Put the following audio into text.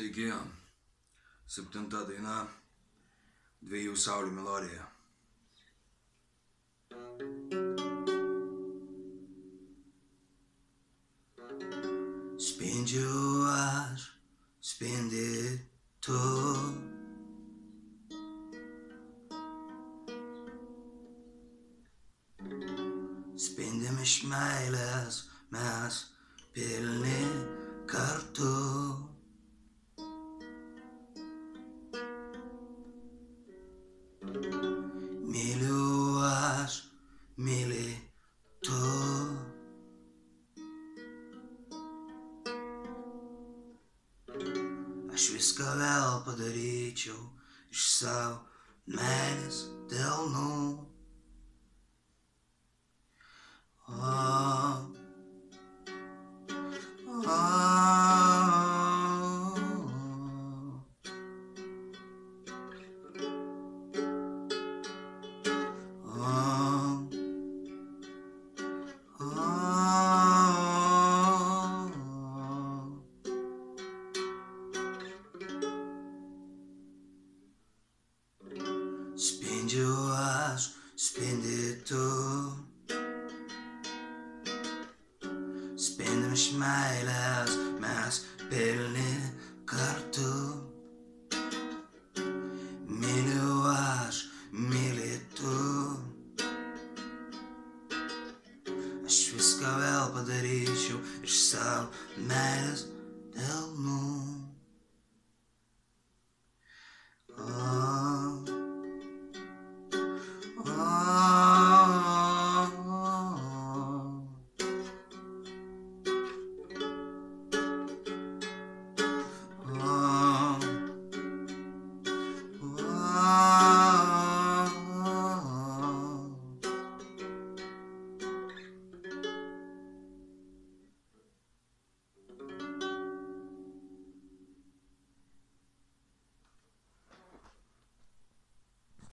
Taigi, septinta daina Dviejų saulių melodija. Spindžiu aš, spindi tu. Spindim iš meilės Aš viską vėl padaryčiau iš savo meilės delnų. Spindi o aso, spindi tu. Spindim meilės mes pilni kartu. Myliu aš, myli tu. Aš viską vėl padaryčiau iš savo meilės delnų.